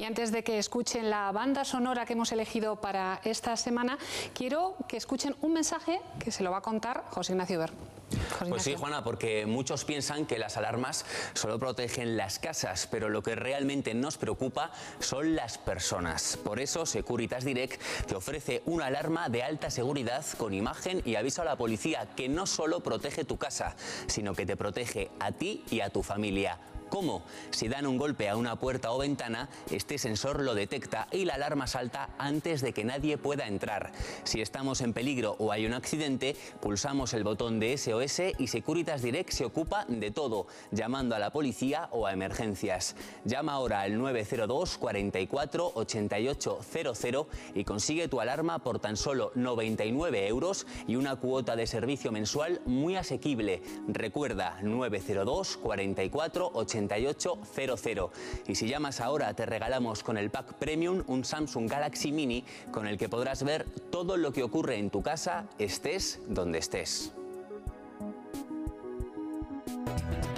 Y antes de que escuchen la banda sonora que hemos elegido para esta semana, quiero que escuchen un mensaje que se lo va a contar José Ignacio Ver. Pues sí, Juana, porque muchos piensan que las alarmas solo protegen las casas, pero lo que realmente nos preocupa son las personas. Por eso Securitas Direct te ofrece una alarma de alta seguridad con imagen y aviso a la policía que no solo protege tu casa, sino que te protege a ti y a tu familia. ¿Cómo? Si dan un golpe a una puerta o ventana, este sensor lo detecta y la alarma salta antes de que nadie pueda entrar. Si estamos en peligro o hay un accidente, pulsamos el botón de SOS y Securitas Direct se ocupa de todo, llamando a la policía o a emergencias. Llama ahora al 902 44 88 00 y consigue tu alarma por tan solo 99 euros y una cuota de servicio mensual muy asequible. Recuerda 902 44 88 8800. Y si llamas ahora, te regalamos con el pack premium un Samsung Galaxy Mini con el que podrás ver todo lo que ocurre en tu casa, estés donde estés. Thank you.